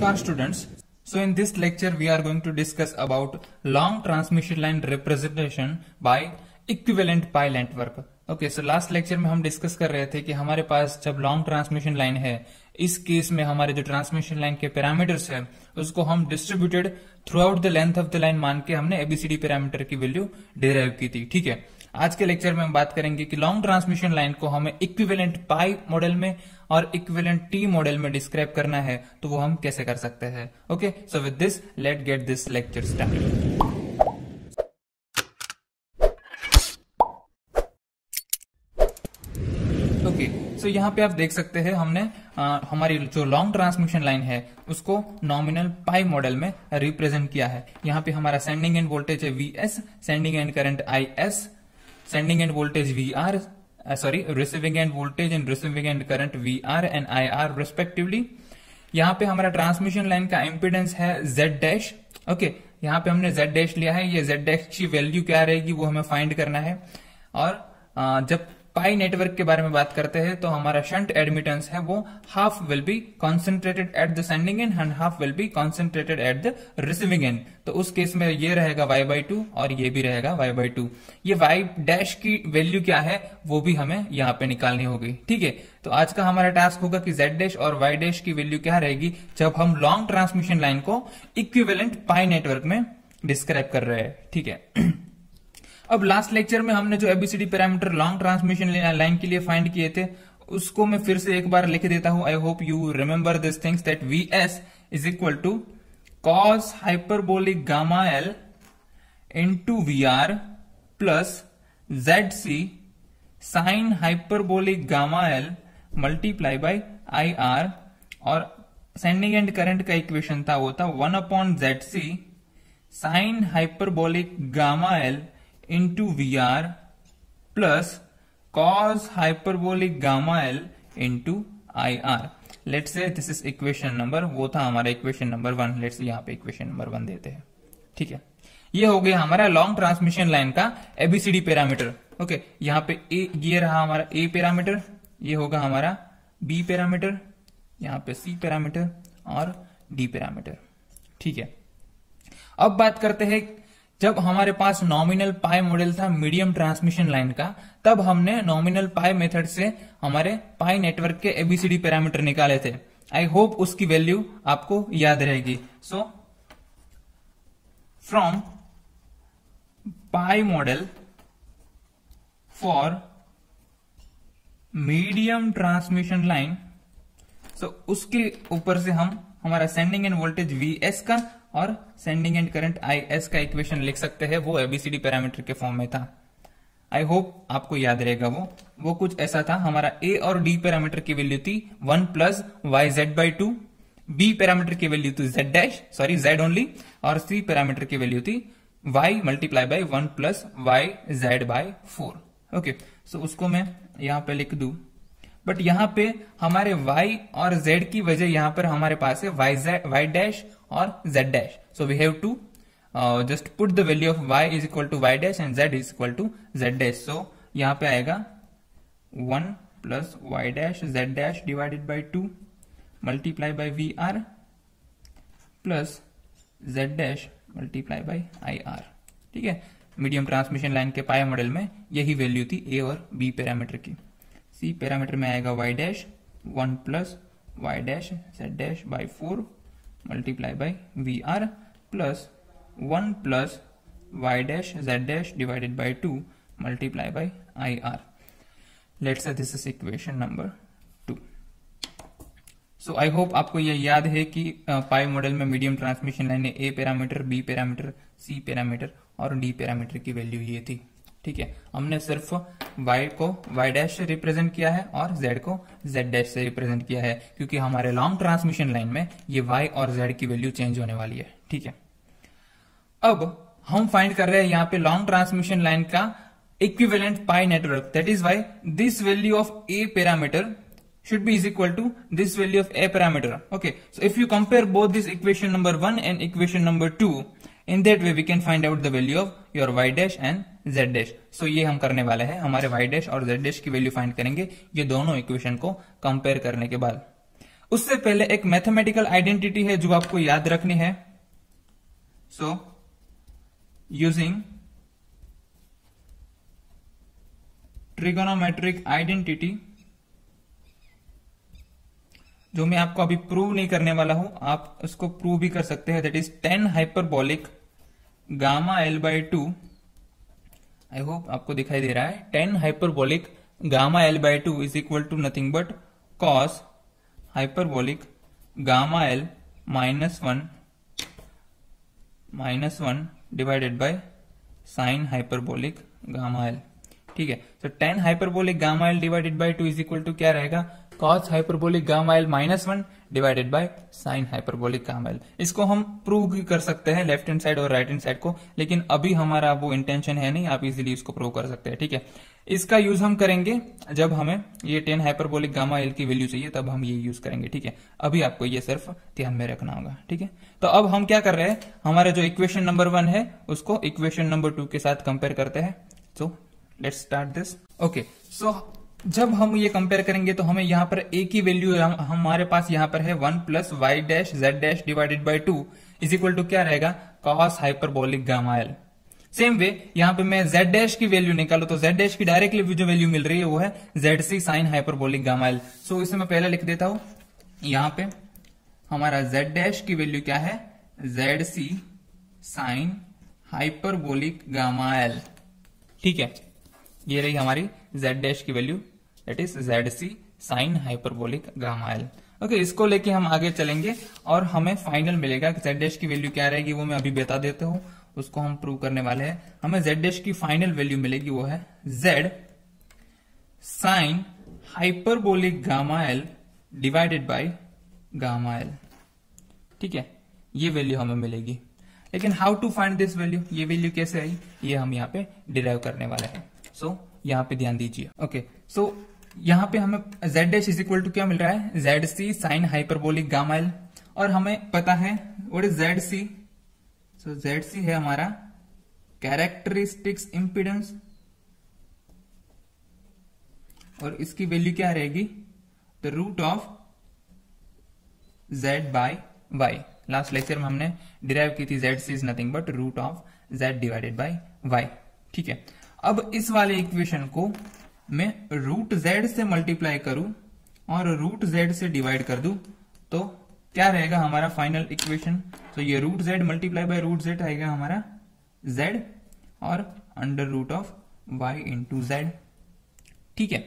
Namaskar, students. So, in this lecture, we are going to discuss about long transmission line representation by equivalent pi network. Okay so last lecture में हम discuss कर रहे थे कि हमारे पास जब long transmission line है, इस केस में हमारे जो ट्रांसमिशन लाइन के पैरामीटर्स है, उसको हम distributed throughout the length of the line मान के हमने एबीसीडी पैरामीटर की वैल्यू डिराइव की थी ठीक है आज के लेक्चर में हम बात करेंगे कि लॉन्ग ट्रांसमिशन लाइन को हमें इक्विवेलेंट पाई मॉडल में और इक्विवेलेंट टी मॉडल में डिस्क्राइब करना है तो वो हम कैसे कर सकते हैं? Okay so with this let get this lecture start okay so यहाँ पे आप देख सकते हैं हमने आ, हमारी जो लॉन्ग ट्रांसमिशन लाइन है उसको नॉमिनल पाई मॉडल में रिप्रेजेंट किया है। यहाँ पे हमारा सेंडिंग एंड वोल्टेज है V S sending end current I S sending end voltage VR, uh, sorry, receiving end voltage and receiving end current VR and IR respectively. यहाँ पे हमारा ट्रांसमिशन लाइन का इम्पिडेंस है Z डैश ओके यहाँ पे हमने Z dash लिया है ये Z डैश की वैल्यू क्या रहेगी वो हमें फाइंड करना है और जब पाई नेटवर्क के बारे में बात करते हैं तो हमारा शंट एडमिटेंस है, वो half will be concentrated at the sending end and half will be concentrated at the receiving end तो उस केस में ये रहेगा y बाई टू और ये भी रहेगा y बाई टू ये y डैश की वैल्यू क्या है, वो भी हमें यहाँ पे निकालनी होगी, ठीक है? तो आज का हमारा टास्क होगा कि z डैश और y डैश की वैल्यू क्या रहेगी, जब हम लॉन्ग ट्रांसमिशन लाइन को इक्विवेलेंट पाई नेटवर्क में डिस्क्राइब कर रहे हैं, ठीक है? अब लास्ट लेक्चर में हमने जो ABCD parameter long transmission line के लिए फाइंड किए थे, उसको मैं फिर से एक बार लिख देता हूँ। I hope you remember this things that V S is equal to cos hyperbolic gamma L into V R plus Z C sine hyperbolic gamma L multiply by I R और सेंडिंग एंड करंट का equation था, वो था one upon Z C sine hyperbolic gamma L into VR plus cos hyperbolic gamma L into IR. Let's say this is equation number, वो था हमारा equation number one let's say यहाँ पे equation number one देते हैं। ठीक है? ये हो गया हमारा लॉन्ग ट्रांसमिशन लाइन का एबीसीडी पैरामीटर ओके यहाँ पे ए ये रहा हमारा ए पैरामीटर ये होगा हमारा बी पैरामीटर यहाँ पे सी पैरामीटर और डी पैरामीटर ठीक है? अब बात करते हैं जब हमारे पास नॉमिनल पाई मॉडल था मीडियम ट्रांसमिशन लाइन का, तब हमने नॉमिनल पाई मेथड से हमारे पाई नेटवर्क के एबीसीडी पैरामीटर निकाले थे। आई होप उसकी वैल्यू आपको याद रहेगी। So from pi model for medium transmission line so उसके ऊपर से हम, हमारा sending end voltage V S का और sending end current I S का इक्वेशन लिख सकते हैं, वो एबीसीडी पैरामीटर के फॉर्म में था। आई होप आपको याद रहेगा वो। वो कुछ ऐसा था, हमारा ए और डी पैरामीटर की वैल्यू थी one plus Y Z by two B parameter की वैल्यू थी Z dash sorry Z only और सी पैरामीटर की वैल्यू थी Y multiply by one plus Y Z by four okay so उसको मैं यहाँ पे लिख दू। बट यहाँ पे हमारे y और z की वजह यहाँ पर हमारे पास है y y डैश और z dash so we have to just put the value of y is equal to y dash and z is equal to z dash so यहाँ पे आएगा one plus Y dash Z dash divided by two multiply by V R plus Z dash multiply by I R ठीक है? Medium transmission line के पाए model में यही value थी ए और बी पैरामीटर की. सी पैरामीटर में आएगा Y dash one plus Y dash Z dash by four multiply by V R plus one plus Y dash Z dash divided by two multiply by I R let's this is equation number two so I hope आपको यह याद है कि pi model में medium transmission line है A parameter B parameter C parameter और D parameter की value ये थी। ठीक है? हमने सिर्फ़ y को y डैश से रिप्रेजेंट किया है और z को z डैश से रिप्रेजेंट किया है, क्योंकि हमारे लॉन्ग ट्रांसमिशन लाइन में ये y और z की वैल्यू चेंज होने वाली है। ठीक है? अब हम फाइंड कर रहे हैं यहाँ पे लॉन्ग ट्रांसमिशन लाइन का equivalent pi network that is Y this value of A parameter should be is equal to this value of a parameter. Okay, so if you compare both this equation number 1 and equation number 2 in that way we can find out the value of your Y dash and Z dash so ये हम करने वाले हैं, हमारे Y dash और Z dash की value find करेंगे। ये दोनों इक्वेशन को कंपेयर करने के बाद। उससे पहले एक मैथमेटिकल आइडेंटिटी है जो आपको याद रखनी है। सो यूजिंग ट्रिगोनोमेट्रिक आइडेंटिटी जो मैं आपको अभी प्रूव नहीं करने वाला हूँ, आप उसको प्रूव भी कर सकते हैं। That is tan hyperbolic gamma L by two I hope आपको दिखाई दे रहा है। Tan hyperbolic gamma L by two is equal to nothing but cos hyperbolic gamma L minus one minus one divided by sine hyperbolic gamma L ठीक है? तो tan hyperbolic gamma L divided by two is equal to क्या रहेगा? Cos hyperbolic gamma L minus one divided by sine hyperbolic gamma L इसको हम prove भी कर सकते हैं लेफ़्ट हैंड साइड और राइट हैंड साइड को, लेकिन अभी हमारा वो इंटेंशन है नहीं, आप इजीली इसको प्रूव कर सकते हैं, ठीक है? इसका यूज़ हम करेंगे जब हमें ये टेन हाइपरबोलिक गामा एल की वैल्यू चाहिए, तब हम ये यूज़ करेंगे, ठीक है? अभी आपको ये सिर्फ़ ध्यान में रखना होगा, ठीक है? तो अब हम क्या कर रहे हैं? हमारा जो इक्वेशन नंबर वन है, उसको इक्वेशन नंबर टू के साथ कंपेयर करते हैं. So let's start this okay so जब हम ये कंपेयर करेंगे तो हमें यहाँ पर ए की वैल्यू हम, हमारे पास यहाँ पर है one plus Y dash Z dash divided by two is equal to क्या रहेगा? Cos hyperbolic gamma L same way यहाँ पे मैं जेड डैश की वैल्यू निकालू तो जेड डैश की डायरेक्टली जो वैल्यू मिल रही है वो है Z C sine hyperbolic gamma L so इसे मैं पहले लिख देता हूँ। यहाँ पे हमारा जेड डैश की वैल्यू क्या है? Z C sine hyperbolic gamma L ठीक है? ये रही हमारी जेड डैश की value that is Z C sine hyperbolic gamma L okay इसको लेके हम आगे चलेंगे और हमें फाइनल मिलेगा जेड डैश की वैल्यू क्या रहेगी वो मैं अभी बता देता हूँ। उसको हम प्रूव करने वाले हैं। हमें जेड डैश की फाइनल वैल्यू मिलेगी वो है Z sine hyperbolic gamma L divided by gamma L ठीक है? ये वैल्यू हमें मिलेगी। लेकिन how to find this value ये वैल्यू कैसे आई? ये हम यहाँ पे डिराइव करने वाले हैं। सो so, यहाँ पे ध्यान दीजिए। ओके सो यहाँ पे हमें Z dash is equal to क्या मिल रहा है? Z C sine hyperbolic gamma L और हमें पता है what is Z C so Z C है हमारा कैरेक्टरिस्टिक्स इंपिडेंस और इसकी वैल्यू क्या रहेगी? The root of Z by Y last lecture में हमने डिराइव की थी Z C is nothing but root of Z divided by Y ठीक है। अब इस वाले इक्वेशन को मैं रूट जेड से मल्टीप्लाई करूँ और रूट जेड से डिवाइड कर दूँ तो क्या रहेगा हमारा फाइनल इक्वेशन तो ये root Z multiply by root Z आएगा हमारा जेड और under root of Y into Z ठीक है?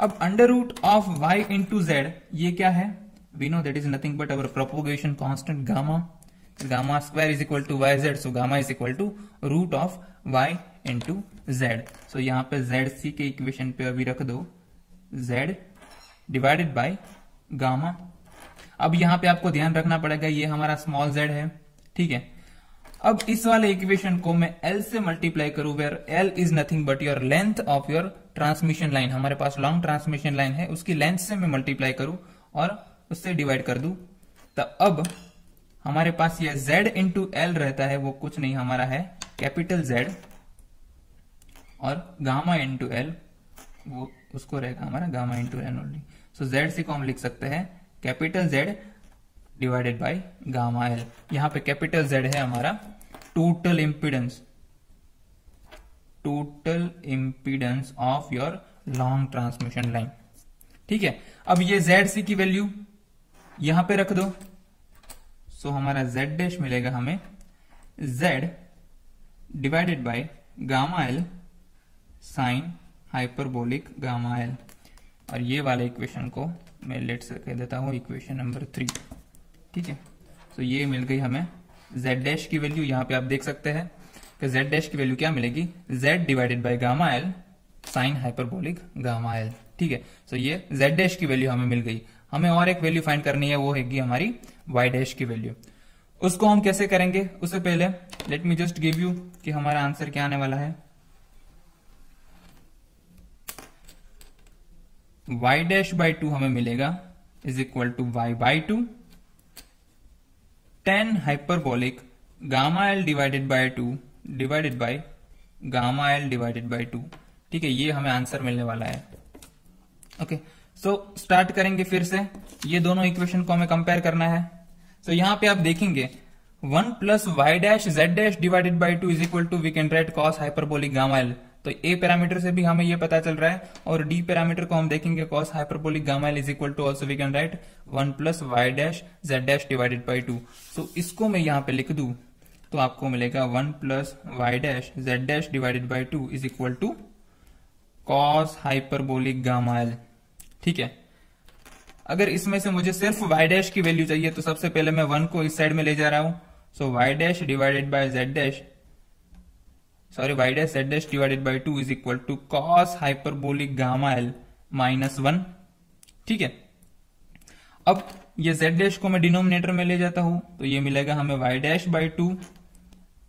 अब under root of Y into Z ये क्या है? We know that is nothing but our propagation constant gamma gamma square is equal to Y Z so gamma is equal to root of Y into Z so यहाँ पे Z C के equation पे अभी रख दो. Z divided by gamma अब यहाँ पे आपको ध्यान रखना पड़ेगा, ये हमारा स्मॉल जेड है. ठीक है? अब इस वाले इक्वेशन को मैं एल से मल्टीप्लाई करूँ where L is nothing but your length of your transmission line हमारे पास लॉन्ग ट्रांसमिशन लाइन है, उसकी लेंथ से मैं मल्टीप्लाई करूँ और उससे डिवाइड कर दू. तो अब हमारे पास ये z इंटू एल रहता है, वो कुछ नहीं, हमारा है कैपिटल Z. और गामा इंटू एल वो, उसको रहेगा हमारा gamma into N only so Z C को हम लिख सकते हैं capital Z divided by gamma L यहाँ पे कैपिटल जेड है हमारा total impedance total impedance of your long transmission line ठीक है? अब ये जेड सी की वैल्यू यहाँ पे रख दो। सो हमारा जेड डैश मिलेगा हमें। Z divided by gamma L sine hyperbolic gamma L और ये वाले इक्वेशन को मैं लेट से कह देता हूँ इक्वेशन नंबर थ्री ठीक है? तो ये मिल गई हमें जेड डैश की वैल्यू यहाँ पे आप देख सकते हैं कि जेड डैश की वैल्यू क्या मिलेगी? Z divided by gamma L sine hyperbolic gamma L ठीक है? तो ये जेड डैश की वैल्यू हमें मिल गई। हमें और एक वैल्यू फाइंड करनी है, वो हैगी हमारी वाई डैश की वैल्यू उसको हम कैसे करेंगे? उससे पहले let me just give you कि हमारा आंसर क्या आने वाला है। Y डैश बाई टू हमें मिलेगा is equal to Y by two tan hyperbolic gamma L divided by two divided by gamma L divided by two ठीक है ये हमें आंसर मिलने वाला है। ओके सो स्टार्ट करेंगे फिर से। ये दोनों इक्वेशन को हमें कंपेयर करना है। सो so, यहाँ पे आप देखेंगे one plus Y dash Z dash divided by two is equal to we can write cos hyperbolic gamma L तो ए पैरामीटर से भी हमें ये पता चल रहा है और डी पैरामीटर को हम देखेंगे cos hyperbolic gamma L is equal to also we can write one plus Y dash Z dash divided by two so इसको मैं यहाँ पे लिख दू तो आपको मिलेगा one plus Y dash Z dash divided by two is equal to cos hyperbolic gamma L ठीक है? अगर इसमें से मुझे सिर्फ़ वाई डैश की वैल्यू चाहिए तो सबसे पहले मैं वन को इस साइड में ले जा रहा हूँ। So Y dash divided by Z dash sorry Y dash Z dash divided by two is equal to cos hyperbolic gamma L minus one ठीक है? अब ये जेड डैश को मैं डिनोमिनेटर में ले जाता हूँ तो ये मिलेगा हमें Y dash by two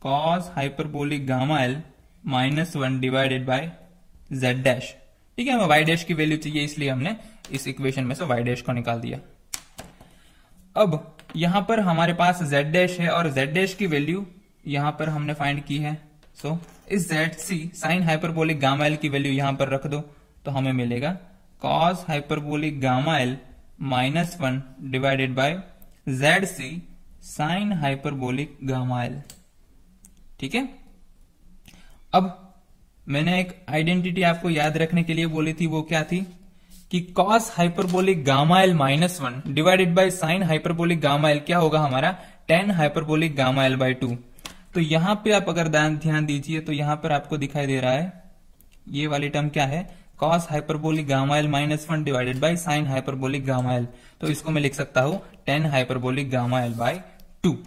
cos hyperbolic gamma L minus one divided by Z dash ठीक है? हमें वाई डैश की वैल्यू चाहिए, इसलिए हमने इस इक्वेशन में से वाई डैश को निकाल दिया। अब यहाँ पर हमारे पास जेड डैश है और जेड डैश की वैल्यू यहाँ पर हमने फाइंड की है। सो इस Z C sine hyperbolic gamma L की वैल्यू यहाँ पर रख दो तो हमें मिलेगा cos hyperbolic gamma L minus one divided by Z C sine hyperbolic gamma L ठीक है? अब मैंने एक आइडेंटिटी आपको याद रखने के लिए बोली थी, वो क्या थी? कि cos hyperbolic gamma L minus one divided by sine hyperbolic gamma L क्या होगा हमारा? Tan hyperbolic gamma L by two तो यहाँ पे आप अगर ध्यान दीजिए तो यहाँ पर आपको दिखाई दे रहा है, ये वाली टर्म क्या है? Cos hyperbolic gamma L minus one divided by sine hyperbolic gamma L तो इसको मैं लिख सकता हूँ tan hyperbolic gamma L by two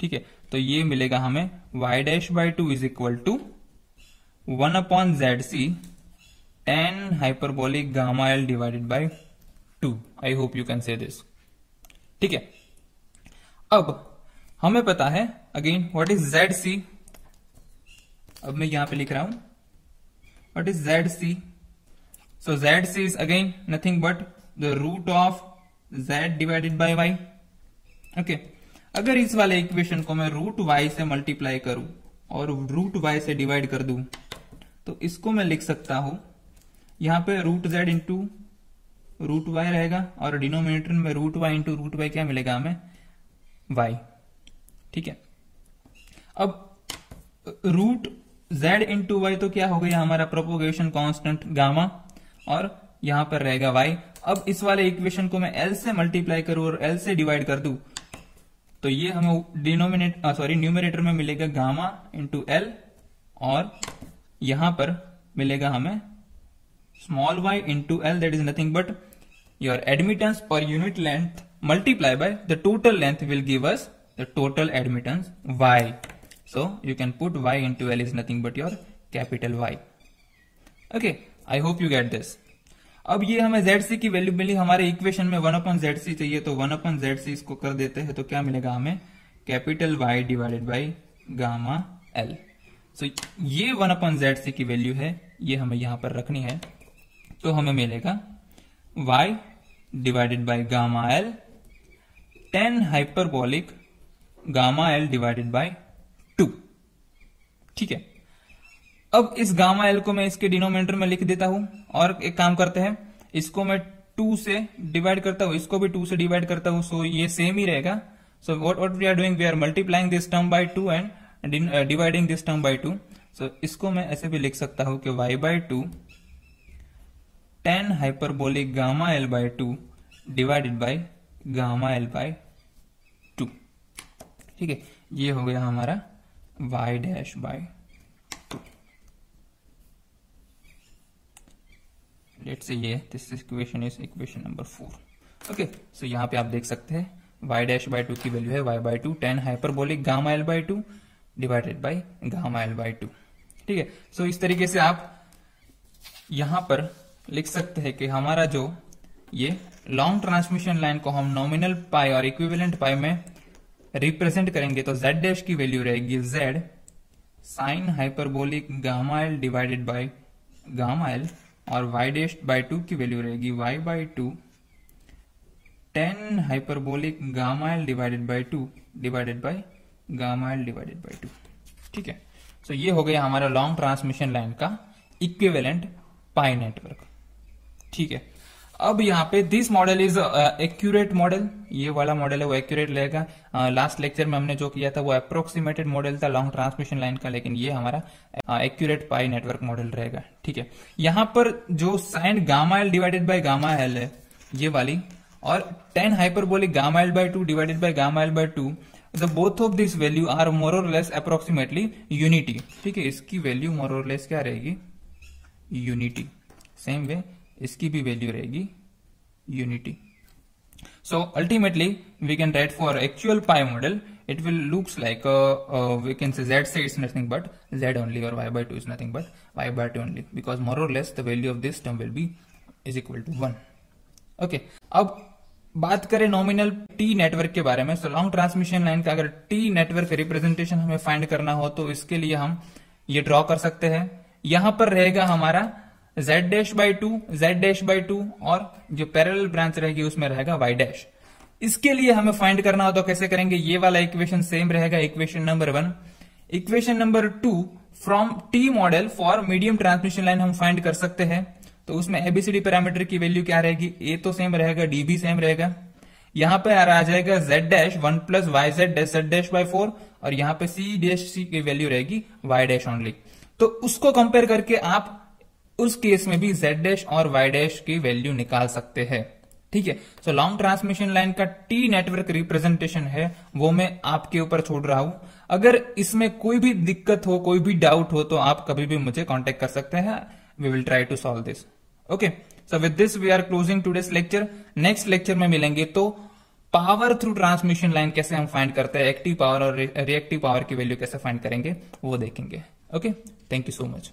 ठीक है? तो ये मिलेगा हमें Y dash by two is equal to one upon Z C tan hyperbolic gamma L divided by two I hope you can say this ठीक है? अब, हमें पता है again what is Z C अब मैं यहाँ पे लिख रहा हूँ। What is Z C so Z C is again nothing but the root of Z divided by Y okay अगर इस वाले इक्वेशन को मैं रूट वाई से मल्टीप्लाई करूँ और रूट वाई से डिवाइड कर दूँ तो इसको मैं लिख सकता हूँ। यहाँ पे root Z into root Y रहेगा और डिनोमिनेटर में root Y into root Y क्या मिलेगा हमें? वाई ठीक है? अब रूट जेड इंटू वाई तो क्या हो गया? हमारा प्रोपोगेशन कांस्टेंट गामा और यहाँ पर रहेगा वाई अब इस वाले इक्वेशन को मैं एल से मल्टीप्लाई करूँ और एल से डिवाइड कर दू। तो ये हमें डिनोमिनेट सॉरी न्यूमिनेटर में मिलेगा गामा इंटू एल और यहाँ पर मिलेगा हमें small Y into L that is nothing but your admittance per unit length multiply by the total length will give us the total admittance Y so you can put Y into L is nothing but your capital Y okay I hope you get this अब ये हमें सी की value मिली, हमारे equation में one upon Z C चाहिए तो one अपन Z C इसको कर देते हैं तो क्या मिलेगा हमें? Capital Y divided by gamma L so ये वन अपॉन जेड सी की वैल्यू है, ये हमें यहाँ पर रखनी है तो हमें मिलेगा y divided by gamma L tan hyperbolic gamma L divided two ठीक है। अब इस गामा एल को मैं इसके डिनोमिनेटर में लिख देता हूँ और एक काम करते हैं, इसको मैं टू से डिवाइड करता हूँ, इसको भी टू से डिवाइड करता हूँ सो ये सेम ही रहेगा। So what what we are doing we are multiplying this term by two and dividing this term by two so इसको मैं ऐसे भी लिख सकता हूँ कि y by two tan hyperbolic gamma L by two divided by gamma L by two ठीक है, ये हो गया हमारा y dash by two let's say ये this equation is equation number four okay so यहाँ पे आप देख सकते हैं, y डैश बाय टू की वैल्यू है, y by two tan hyperbolic gamma L by two divided by gamma L by two ठीक है सो इस तरीके से आप यहाँ पर लिख सकते हैं कि हमारा जो ये लॉन्ग ट्रांसमिशन लाइन को हम नॉमिनल पाई और इक्विवेलेंट पाई में रिप्रेजेंट करेंगे तो जेड डैश की वैल्यू रहेगी Z sine hyperbolic gamma L divided by gamma L और वाई डैश बाय टू की वैल्यू रहेगी Y by two tan hyperbolic gamma L divided by two divided by gamma L divided by two ठीक है? So so, ये हो गया हमारा long transmission line का इक्विवेलेंट पाई नेटवर्क ठीक है? अब यहाँ पे this model is accurate model ये वाला मॉडल है वो एक्यूरेट रहेगा। लास्ट uh, लेक्चर में हमने जो किया था वो अप्रोक्सीमेटेड मॉडल था लॉन्ग ट्रांसमिशन लाइन का लेकिन ये हमारा एक्यूरेट पाई नेटवर्क मॉडल रहेगा। ठीक है? यहाँ पर जो sine gamma L divided by gamma L है ये वाली और tan hyperbolic gamma L by two divided by gamma L by two the both of this value are more or less approximately unity ठीक है? इसकी वैल्यू मोर और less क्या रहेगी? यूनिटी सेम वे इसकी भी वैल्यू रहेगी unity so ultimately we can write for actual pi model it will looks like we can say Z say it's nothing but Z only और Y by two is nothing but Y by two only because more or less the value of this term will be is equal to one okay अब बात करें nominal T network के बारे में. सो long transmission line का अगर T network representation हमें find करना हो तो इसके लिए हम ये ड्रॉ कर सकते हैं. यहाँ पर रहेगा हमारा z dash by two Z dash by two और जो पैरेलल ब्रांच रहेगी उसमें रहेगा y डैश इसके लिए हमें फाइंड करना हो तो कैसे करेंगे? ये वाला इक्वेशन सेम रहेगा equation number one equation number two from T model for medium transmission line हम फाइंड कर सकते हैं। तो उसमें एबीसीडी पैरामीटर की वैल्यू क्या रहेगी? ए तो सेम रहेगा डी भी सेम रहेगा। यहाँ पे आ जाएगा Z dash one plus Y Z dash Z dash by four और यहाँ पे सी डैश सी की वैल्यू रहेगी वाई डैश ओनली तो उसको कंपेयर करके आप उस केस में भी जेड डैश और वाई डैश की वैल्यू निकाल सकते हैं। ठीक है? सो लॉन्ग ट्रांसमिशन लाइन का टी नेटवर्क रिप्रेजेंटेशन है, वो मैं आपके ऊपर छोड़ रहा हूँ। अगर इसमें कोई भी दिक्कत हो, कोई भी डाउट हो तो आप कभी भी मुझे कॉन्टेक्ट कर सकते हैं। We will try to solve this okay so with this we are closing today's lecture next lecture में मिलेंगे तो पावर थ्रू ट्रांसमिशन लाइन कैसे हम फाइंड करते हैं एक्टिव पावर और रिएक्टिव पावर की वैल्यू कैसे फाइंड करेंगे, वो देखेंगे। Okay thank you so much